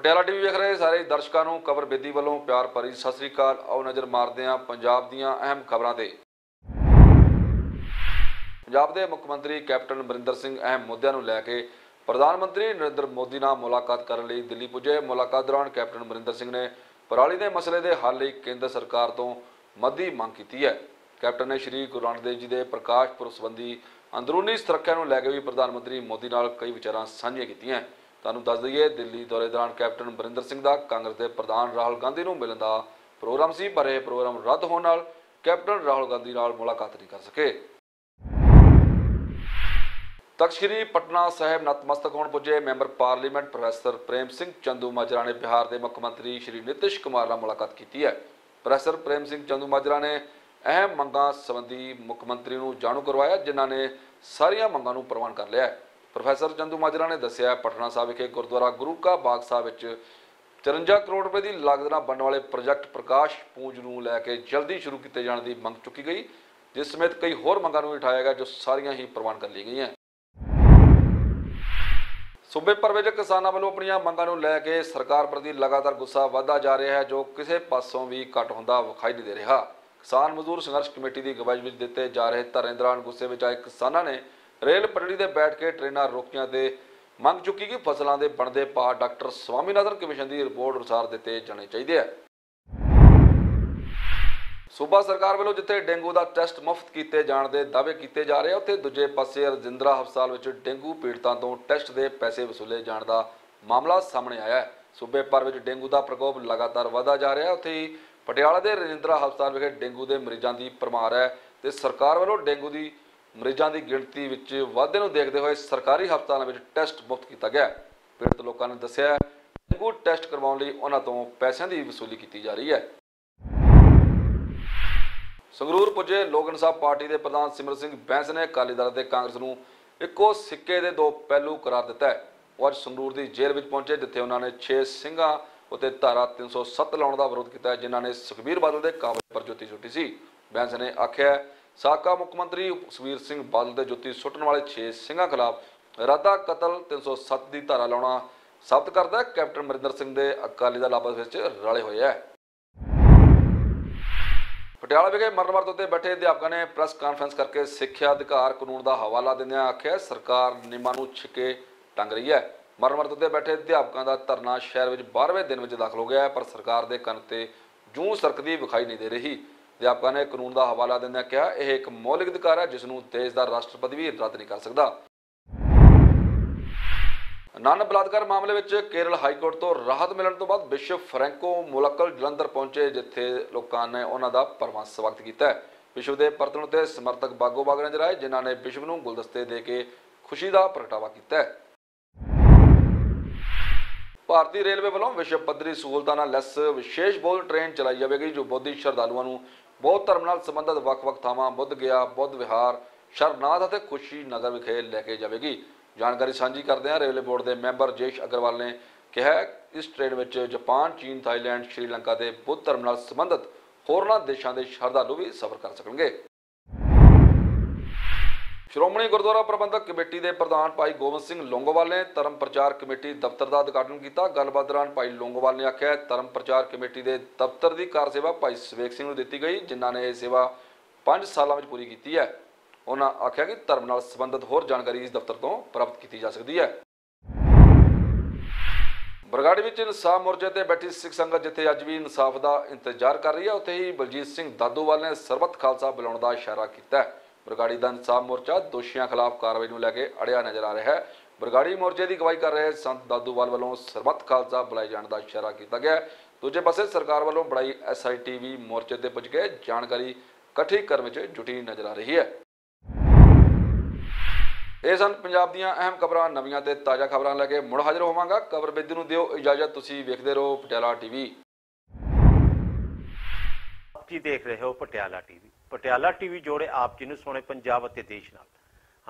Patiala TV ਵੇਖ ਰਹੇ ਸਾਰੇ ਦਰਸ਼ਕਾਂ ਨੂੰ ਖਬਰ ਬੇਦੀ ਵੱਲੋਂ ਪਿਆਰ ਭਰੀ ਸਤਿ ਸ੍ਰੀ ਅਕਾਲ। ਆਓ ਨਜ਼ਰ ਮਾਰਦੇ ਹਾਂ ਪੰਜਾਬ ਦੀਆਂ ਅਹਿਮ ਖਬਰਾਂ ਤੇ। ਪੰਜਾਬ ਦੇ ਮੁੱਖ ਮੰਤਰੀ ਕੈਪਟਨ ਅਮਰਿੰਦਰ ਸਿੰਘ ਅਹਿਮ ਮੁੱਦਿਆਂ ਨੂੰ ਲੈ ਕੇ ਪ੍ਰਧਾਨ ਮੰਤਰੀ ਨਰਿੰਦਰ ਮੋਦੀ ਨਾਲ ਮੁਲਾਕਾਤ ਕਰਨ ਲਈ ਦਿੱਲੀ ਪੁੱਜੇ। ਮੁਲਾਕਾਤ ਦੌਰਾਨ ਕੈਪਟਨ ਅਮਰਿੰਦਰ ਸਿੰਘ ਨੇ ਪਰਾਲੀ ਦੇ ਮਸਲੇ ਦੇ ਹੱਲ ਲਈ ਕੇਂਦਰ ਸਰਕਾਰ ਤੋਂ ਮੱਦੀ ਮੰਗ ਕੀਤੀ ਹੈ। ਕੈਪਟਨ ਨੇ ਸ਼੍ਰੀ ਗੁਰੂ ਨਾਨਕ ਦੇਵ ਜੀ ਦੇ ਪ੍ਰਕਾਸ਼ ਪੁਰਬ ਸੰਬੰਧੀ ਅੰਦਰੂਨੀ ਸੁਰੱਖਿਆ ਨੂੰ ਲੈ ਕੇ ਵੀ ਪ੍ਰਧਾਨ ਮੰਤਰੀ ਮੋਦੀ ਨਾਲ ਕਈ ਵਿਚਾਰਾਂ ਸਾਂਝੀਆਂ ਕੀਤੀਆਂ। ਤੁਹਾਨੂੰ ਦੱਸ ਦਈਏ, ਦਿੱਲੀ ਦੌਰੇ ਦੌਰਾਨ ਕੈਪਟਨ ਅਮਰਿੰਦਰ ਸਿੰਘ ਦਾ ਕਾਂਗਰਸ ਦੇ ਪ੍ਰਧਾਨ ਰਾਹੁਲ ਗਾਂਧੀ ਨੂੰ ਮਿਲਣ ਦਾ ਪ੍ਰੋਗਰਾਮ ਸੀ, ਪਰ ਇਹ ਪ੍ਰੋਗਰਾਮ ਰੱਦ ਹੋਣ ਨਾਲ ਕੈਪਟਨ ਰਾਹੁਲ ਗਾਂਧੀ ਨਾਲ ਮੁਲਾਕਾਤ ਨਹੀਂ ਕਰ ਸਕੇ। ਤਖ਼ਤ ਸ੍ਰੀ ਪਟਨਾ ਸਾਹਿਬ ਨਤਮਸਤਕ ਹੋਣ ਪੁੱਜੇ member parliament professor Prem Singh Chandu Majra ਨੇ ਬਿਹਾਰ ਦੇ ਮੁੱਖ ਮੰਤਰੀ ਸ਼੍ਰੀ ਨਿਤਿਸ਼ ਕੁਮਾਰ ਨਾਲ ਮੁਲਾਕਾਤ ਕੀਤੀ ਹੈ। ਪ੍ਰੋਫੈਸਰ ਪ੍ਰੇਮ ਸਿੰਘ ਚੰਦੂ ਮਾਜਰਾ ਨੇ ਅਹਿਮ ਮੰਗਾਂ ਸੰਬੰਧੀ ਮੁੱਖ ਮੰਤਰੀ ਨੂੰ ਜਾਣੂ ਕਰਵਾਇਆ, ਜਿਨ੍ਹਾਂ ਨੇ ਸਾਰੀਆਂ ਮੰਗਾਂ ਨੂੰ ਪ੍ਰਵਾਨ ਕਰ ਲਿਆ ਹੈ। ਪ੍ਰੋਫੈਸਰ ਚੰਦੂ ਮਾਜਰਾ ਨੇ ਦੱਸਿਆ, ਪਟਨਾ ਸਾਹਿਬ ਵਿਖੇ ਗੁਰਦੁਆਰਾ ਗੁਰੂ ਕਾ ਬਾਗ ਸਾਹਿਬ ਵਿੱਚ 54 ਕਰੋੜ ਰੁਪਏ ਦੀ ਲਾਗਤ ਨਾਲ ਬਣਨ ਵਾਲੇ ਪ੍ਰੋਜੈਕਟ ਪ੍ਰਕਾਸ਼ ਪੂੰਜ ਨੂੰ ਲੈ ਕੇ ਜਲਦੀ ਸ਼ੁਰੂ ਕੀਤੇ ਜਾਣ ਦੀ ਮੰਗ ਚੁੱਕੀ ਗਈ, ਜਿਸ ਸਮੇਤ ਕਈ ਹੋਰ ਮੰਗਾਂ ਨੂੰ ਵੀ ਉਠਾਇਆ ਗਿਆ ਜੋ ਸਾਰੀਆਂ ਹੀ ਪ੍ਰਵਾਨ ਕਰ ਲਈ ਗਈਆਂ। ਸੂਬੇ ਭਰ ਵਿੱਚ ਕਿਸਾਨਾਂ ਵੱਲੋਂ ਆਪਣੀਆਂ ਮੰਗਾਂ ਨੂੰ ਲੈ ਕੇ ਸਰਕਾਰ ਪ੍ਰਤੀ ਲਗਾਤਾਰ ਗੁੱਸਾ ਵਧਦਾ ਜਾ ਰਿਹਾ ਹੈ, ਜੋ ਕਿਸੇ ਪਾਸੋਂ ਵੀ ਘਟ ਹੁੰਦਾ ਵਿਖਾਈ ਨਹੀਂ ਦੇ ਰਿਹਾ। ਕਿਸਾਨ ਮਜ਼ਦੂਰ ਸੰਘਰਸ਼ ਕਮੇਟੀ ਦੀ ਗਵਾਈ ਵਿੱਚ ਦਿੱਤੇ ਜਾ ਰਹੇ ਧਰਨੇ ਦੌਰਾਨ ਗੁੱਸੇ ਵਿੱਚ ਆਏ ਕਿਸਾਨਾਂ ਨੇ ਰੇਲ ਪਟੜੀ ਤੇ ਬੈਠ ਕੇ ਟ੍ਰੇਨਾਂ ਰੋਕੀਆਂ ਤੇ ਮੰਗ ਚੁੱਕੀ ਕਿ ਫਸਲਾਂ ਦੇ ਬਣਦੇ ਭਾਅ ਡਾਕਟਰ ਸਵਾਮੀਨਾਥਨ ਕਮਿਸ਼ਨ ਦੀ ਰਿਪੋਰਟ ਅਨੁਸਾਰ ਦਿੱਤੇ ਜਾਣੇ ਚਾਹੀਦੇ ਆ। ਸੂਬਾ ਸਰਕਾਰ ਵੱਲੋਂ ਜਿੱਥੇ ਡੇਂਗੂ ਦਾ ਟੈਸਟ ਮੁਫਤ ਕੀਤੇ ਜਾਣ ਦੇ ਦਾਅਵੇ ਕੀਤੇ ਜਾ ਰਹੇ ਆ, ਉੱਥੇ ਦੂਜੇ ਪਾਸੇ ਰਜਿੰਦਰਾ ਹਸਪਤਾਲ ਵਿੱਚ ਡੇਂਗੂ ਪੀੜਤਾਂ ਤੋਂ ਟੈਸਟ ਦੇ ਪੈਸੇ ਵਸੂਲੇ ਜਾਣ ਦਾ ਮਾਮਲਾ ਸਾਹਮਣੇ ਆਇਆ ਹੈ। ਸੂਬੇ ਭਰ ਵਿੱਚ ਡੇਂਗੂ ਦਾ ਪ੍ਰਕੋਪ ਲਗਾਤਾਰ ਵਧਦਾ ਜਾ ਰਿਹਾ ਹੈ। ਉੱਥੇ ਹੀ ਪਟਿਆਲਾ ਦੇ ਰਜਿੰਦਰਾ ਹਸਪਤਾਲ ਵਿਖੇ ਡੇਂਗੂ ਦੇ ਮਰੀਜ਼ਾਂ ਦੀ ਪਰਮਾਰ ਹੈ ਤੇ ਸਰਕਾਰ ਵੱਲੋਂ ਡੇਂਗੂ ਦੀ ਮਰੀਜ਼ਾਂ ਦੀ ਗਿਣਤੀ ਵਿੱਚ ਵਾਧੇ ਨੂੰ ਦੇਖਦੇ ਹੋਏ ਸਰਕਾਰੀ ਹਸਪਤਾਲਾਂ ਵਿੱਚ ਟੈਸਟ ਮੁਫਤ ਕੀਤਾ ਗਿਆ ਪੀੜਤ ਲੋਕਾਂ ਨੇ ਦੱਸਿਆ ਡੇਂਗੂ ਟੈਸਟ ਕਰਵਾਉਣ ਲਈ ਉਹਨਾਂ ਤੋਂ ਪੈਸਿਆਂ ਦੀ ਵਸੂਲੀ ਕੀਤੀ ਜਾ ਰਹੀ ਹੈ। ਸੰਗਰੂਰ ਪੁੱਜੇ ਲੋਕ ਇਨਸਾਫ ਪਾਰਟੀ ਦੇ ਪ੍ਰਧਾਨ ਸਿਮਰ ਸਿੰਘ ਬੈਂਸ ਨੇ ਅਕਾਲੀ ਦਲ ਤੇ ਕਾਂਗਰਸ ਨੂੰ ਇੱਕੋ ਸਿੱਕੇ ਦੇ ਦੋ ਪਹਿਲੂ ਕਰਾਰ ਦਿੱਤਾ ਹੈ। ਉਹ ਅੱਜ ਸੰਗਰੂਰ ਦੀ ਜੇਲ੍ਹ ਵਿੱਚ ਪਹੁੰਚੇ, ਜਿੱਥੇ ਉਹਨਾਂ ਨੇ 6 ਸਿੰਘਾਂ ਉਤੇ ਧਾਰਾ 307 ਲਾਉਣ ਦਾ ਵਿਰੋਧ ਕੀਤਾ ਜਿਨ੍ਹਾਂ ਨੇ ਸੁਖਬੀਰ ਬਾਦਲ ਦੇ ਕਾਬਲ ਪਰ ਜੋਤੀ ਸੁੱਟੀ ਸੀ। ਬੈਂਸ ਨੇ ਆਖਿਆ ਸਾਕਾ ਮੁੱਖ ਮੰਤਰੀ ਸੁਖਬੀਰ ਸਿੰਘ ਬਾਦਲ ਦੇ ਜੁੱਤੀ ਸੁੱਟਣ ਵਾਲੇ 6 ਸਿੰਘਾਂ ਖਿਲਾਫ ਇਰਾਦਾ ਕਤਲ 307 ਦੀ ਧਾਰਾ ਲਾਉਣਾ ਸਾਬਤ ਕਰਦਾ ਹੈ। ਕੈਪਟਨ ਅਮਰਿੰਦਰ ਸਿੰਘ ਦੇ ਅਕਾਲੀ ਦਲ ਆਪਸ ਵਿੱਚ ਰਲੇ ਹੋਏ ਹੈ। ਪਟਿਆਲਾ ਵਿਖੇ ਮਰਨ ਉੱਤੇ ਬੈਠੇ ਅਧਿਆਪਕਾਂ ਨੇ ਪ੍ਰੈਸ ਕਾਨਫਰੰਸ ਕਰਕੇ ਸਿੱਖਿਆ ਅਧਿਕਾਰ ਕਾਨੂੰਨ ਦਾ ਹਵਾਲਾ ਦਿੰਦਿਆਂ ਆਖਿਆ, ਸਰਕਾਰ ਨਿਯਮਾਂ ਨੂੰ ਛਿਕੇ ਟੰਗ ਰਹੀ ਹੈ। ਮਰਨ ਵਰਤ ਉੱਤੇ ਬੈਠੇ ਅਧਿਆਪਕਾਂ ਦਾ ਧਰਨਾ ਸ਼ਹਿਰ ਵਿੱਚ 12ਵੇਂ ਦਿਨ ਵਿੱਚ ਦਾਖਲ ਹੋ ਗਿਆ ਹੈ, ਪਰ ਸਰਕਾਰ ਦੇ ਕੰਨ ਤੇ ਜੂੰ ਸਰਕਦੀ ਵਿਖਾਈ ਨਹੀਂ ਦੇ ਰਹੀ। ਅਧਿਆਪਕਾਂ ਨੇ ਕਾਨੂੰਨ ਦਾ ਹਵਾਲਾ ਦਿੰਦਿਆਂ ਕਿਹਾ, ਇਹ ਇੱਕ ਮੌਲਿਕ ਅਧਿਕਾਰ ਹੈ ਜਿਸ ਨੂੰ ਦੇਸ਼ ਦਾ ਰਾਸ਼ਟਰਪਤੀ ਵੀ ਰੱਦ ਨਹੀਂ ਕਰ ਸਕਦਾ ਨਨ ਬਲਾਤਕਾਰ ਮਾਮਲੇ ਵਿੱਚ ਕੇਰਲ ਹਾਈ ਕੋਰਟ ਤੋਂ ਰਾਹਤ ਮਿਲਣ ਤੋਂ ਬਾਅਦ ਵਿਸ਼ਵ ਫਰੈਂਕੋ ਮੁਲਕਲ ਜਲੰਧਰ ਪਹੁੰਚੇ, ਜਿੱਥੇ ਲੋਕਾਂ ਨੇ ਉਹਨਾਂ ਦਾ ਭਰਵਾਂ ਸਵਾਗਤ ਕੀਤਾ ਹੈ। ਦੇ ਪਰਤਣ ਉਤੇ ਸਮਰਥਕ ਬਾਗੋ ਬਾਗ ਨਜ਼ਰ ਆਏ, ਜਿਨ੍ਹਾਂ ਨੇ ਵਿਸ਼ਵ ਨੂੰ ਗੁਲਦਸਤੇ ਦੇ ਕੇ ਖੁਸ਼ੀ ਦਾ ਪ੍ਰਗਟਾਵਾ ਕੀਤਾ ਭਾਰਤੀ ਰੇਲਵੇ ਵੱਲੋਂ ਵਿਸ਼ਵ ਪੱਧਰੀ ਸਹੂਲਤਾਂ ਨਾਲ ਲੈਸ ਵਿਸ਼ੇਸ਼ ਬੋਲ ਟ੍ਰੇਨ ਚਲਾਈ ਜਾਵੇਗੀ, ਜੋ ਬੋਧੀ ਸ਼ਰਧਾਲੂਆਂ ਨੂੰ ਬੌਧ ਧਰਮ ਨਾਲ ਸੰਬੰਧਿਤ ਵੱਖ-ਵੱਖ ਥਾਵਾਂ, ਬੁੱਧ ਗਿਆ, ਬੁੱਧ ਵਿਹਾਰ ਸ਼ਰਨਾਥ ਅਤੇ ਖੁਸ਼ੀ ਨਗਰ ਵਿਖੇ ਲੈ ਕੇ ਜਾਵੇਗੀ। ਜਾਣਕਾਰੀ ਸਾਂਝੀ ਕਰਦੇ ਹਾਂ ਰੇਲਵੇ ਬੋਰਡ ਦੇ ਮੈਂਬਰ ਜੇਸ਼ ਅਗਰਵਾਲ ਨੇ ਕਿਹਾ ਇਸ ਟ੍ਰੇਨ ਵਿੱਚ ਜਾਪਾਨ, ਚੀਨ, ਥਾਈਲੈਂਡ, ਸ਼੍ਰੀਲੰਕਾ ਦੇ ਬੁੱਧ ਧਰਮ ਨਾਲ ਸੰਬੰਧਿਤ ਹੋਰਨਾਂ ਦੇਸ਼ਾਂ ਦੇ ਸ਼ਰਧਾਲੂ ਵੀ ਸਫ਼ਰ ਕਰ ਸਕਣਗੇ। ਸ਼੍ਰੋਮਣੀ ਗੁਰਦੁਆਰਾ ਪ੍ਰਬੰਧਕ ਕਮੇਟੀ ਦੇ ਪ੍ਰਧਾਨ ਭਾਈ ਗੋਬਿੰਦ ਸਿੰਘ ਲੌਂਗੋਵਾਲ ਨੇ ਧਰਮ ਪ੍ਰਚਾਰ ਕਮੇਟੀ ਦਫ਼ਤਰ ਦਾ ਉਦਘਾਟਨ ਕੀਤਾ। ਗੱਲਬਾਤ ਦੌਰਾਨ ਭਾਈ ਲੌਂਗੋਵਾਲ ਨੇ ਆਖਿਆ, ਧਰਮ ਪ੍ਰਚਾਰ ਕਮੇਟੀ ਦੇ ਦਫ਼ਤਰ ਦੀ ਕਾਰ ਸੇਵਾ ਭਾਈ ਸਵੇਕ ਸਿੰਘ ਨੂੰ ਦਿੱਤੀ ਗਈ, ਜਿਨ੍ਹਾਂ ਨੇ ਇਹ ਸੇਵਾ 5 ਸਾਲਾਂ ਵਿੱਚ ਪੂਰੀ ਕੀਤੀ ਹੈ। ਉਹਨਾਂ ਆਖਿਆ ਕਿ ਧਰਮ ਨਾਲ ਸੰਬੰਧਿਤ ਹੋਰ ਜਾਣਕਾਰੀ ਇਸ ਦਫ਼ਤਰ ਤੋਂ ਪ੍ਰਾਪਤ ਕੀਤੀ ਜਾ ਸਕਦੀ ਹੈ। ਬਰਗਾੜੀ ਵਿੱਚ ਇਨਸਾਫ ਮੋਰਚੇ ਤੇ ਬੈਠੀ ਸਿੱਖ ਸੰਗਤ ਜਿੱਥੇ ਅੱਜ ਵੀ ਇਨਸਾਫ ਦਾ ਇੰਤਜ਼ਾਰ ਕਰ ਰਹੀ ਹੈ, ਉੱਥੇ ਹੀ ਬਲਜੀਤ ਸਿੰਘ ਦਾਦੂਵਾਲ ਨੇ ਸਰਬੱਤ ਖਾਲਸਾ ਬੁਲਾਉਣ ਦਾ ਇਸ਼ਾਰਾ ਕੀਤਾ ਹੈ। ਬਰਗਾੜੀ ਦਾ ਇਨਸਾਫ ਮੋਰਚਾ ਦੋਸ਼ੀਆਂ ਖਿਲਾਫ ਕਾਰਵਾਈ ਨੂੰ ਲੈ ਕੇ ਅੜਿਆ ਨਜ਼ਰ ਆ ਰਿਹਾ ਹੈ। ਬਰਗਾੜੀ ਮੋਰਚੇ ਦੀ ਅਗਵਾਈ ਕਰ ਰਹੇ ਸੰਤ ਦਾਦੂਵਾਲ ਵੱਲੋਂ ਸਰਬੱਤ ਖਾਲਸਾ ਬੁਲਾਏ ਜਾਣ ਦਾ ਇਸ਼ਾਰਾ ਕੀਤਾ ਗਿਆ ਦੂਜੇ ਪਾਸੇ ਸਰਕਾਰ ਵੱਲੋਂ ਬੜਾਈ ਐਸਆਈਟੀ ਵੀ ਮੋਰਚੇ ਤੇ ਪੁੱਜ ਕੇ ਜਾਣਕਾਰੀ ਇਕੱਠੀ ਕਰਨ ਵਿੱਚ ਜੁਟੀ ਨਜ਼ਰ ਆ ਰਹੀ ਹੈ। ਇਹ ਸਨ ਪੰਜਾਬ ਦੀਆਂ ਅਹਿਮ ਖਬਰਾਂ। ਨਵੀਆਂ ਤੇ ਤਾਜ਼ਾ ਖਬਰਾਂ ਲੈ ਕੇ ਮੁੜ ਹਾਜ਼ਰ ਹੋਵਾਂਗਾ। ਕਵਰ ਬੇਦੀ ਨੂੰ ਦਿਓ ਇਜਾਜ਼ਤ। ਤੁਸੀਂ ਵੇਖਦੇ ਰਹੋ ਪਟਿਆਲਾ ਟੀਵੀ। ਆਪ ਦੇਖ ਰਹੇ ਹੋ ਪਟਿਆਲਾ ਟੀਵੀ। ਪਟਿਆਲਾ ਟੀਵੀ ਜੋੜੇ ਆਪ ਜੀ ਨੂੰ ਸੋਹਣੇ ਪੰਜਾਬ ਅਤੇ ਦੇਸ਼ ਨਾਲ।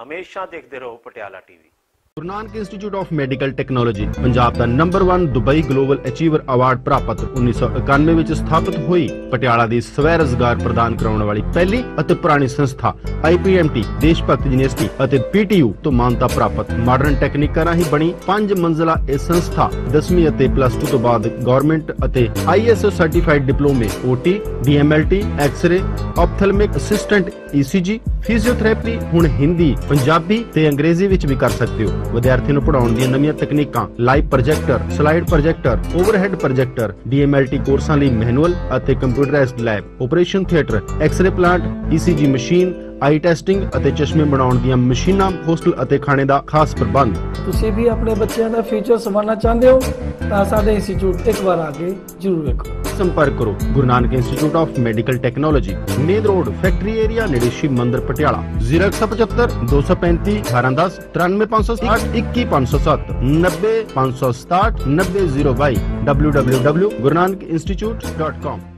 ਹਮੇਸ਼ਾ ਦੇਖਦੇ ਰਹੋ Patiala TV. Guru Nanak institute of medical technology, Punjab the number 1 Dubai global achiever award ਪ੍ਰਾਪਤ 1991 ਵਿੱਚ ਸਥਾਪਿਤ ਹੋਈ। ਪਟਿਆਲਾ ਦੀ ਸਵੈ ਰੋਜ਼ਗਾਰ ਪ੍ਰਦਾਨ ਕਰਾਉਣ ਵਾਲੀ ਪਹਿਲੀ ਅਤੇ ਪੁਰਾਣੀ ਸੰਸਥਾ IPMT ਦੇਸ਼ ਭਗਤ ਯੂਨੀਵਰਸਿਟੀ ਅਤੇ PTU ਤੋਂ ਮਾਨਤਾ ਪ੍ਰਾਪਤ ਮਾਡਰਨ ਟੈਕਨੀਕਾਂ ਰਾਹੀਂ ਬਣੀ। ਪੰਜ ਮੰਜ਼ਲਾ ਇਹ ਸੰਸਥਾ 10ਵੀਂ ਅਤੇ ਪਲੱਸ 2 ਤੋਂ ਬਾਅਦ ਗਵਰਨਮੈਂਟ ਅਤੇ ISO ਸਰਟੀਫਾਈਡ ਡਿਪਲੋਮੇ OT DMLT X-ray ophthalmic assistant ECG physiotherapy, ਹੁਣ ਹਿੰਦੀ, ਪੰਜਾਬੀ ਤੇ ਅੰਗਰੇਜ਼ੀ ਵਿੱਚ ਵੀ ਕਰ ਸਕਦੇ ਹੋ। ਵਿਦਿਆਰਥੀ ਨੂੰ ਪੜਾਉਣ ਦੀਆਂ ਨਵੀਆਂ ਤਕਨੀਕਾਂ live projector slide projector overhead projector DMLT ਕੋਰਸਾਂ ਲਈ ਮੈਨੂਅਲ ਅਤੇ computerised lab operation theatre X-ray plant ECG machine eye testing ਅਤੇ ਚਸ਼ਮੇ ਬਣਾਉਣ ਦੀਆਂ ਮਸ਼ੀਨਾਂ ਹੋਸਟਲ ਅਤੇ ਖਾਣੇ ਦਾ ਖਾਸ ਪ੍ਰਬੰਧ। ਤੁਸੀਂ ਵੀ ਆਪਣੇ ਬੱਚਿਆਂ ਦਾ ਫਿਊਚਰ ਸੰਭਾਲਣਾ ਚਾਹੁੰਦੇ ਹੋ, ਤਾਂ ਸਾਡੇ ਇੰਸਟੀਚਿਊਟ ਇੱਕ ਵਾਰ ਆ ਕੇ ਜ਼ਰੂਰ ਵੇਖੋ। ਸੰਪਰਕ ਕਰੋ। Guru Nanak institute of medical technology main road factory area ਨੇੜੇ ਸ਼ਿਵ ਮੰਦਿਰ ਪਟਿਆਲਾ। 0175 235 1810 93560 21507 90567 90022 www.gurunanakinstitute.com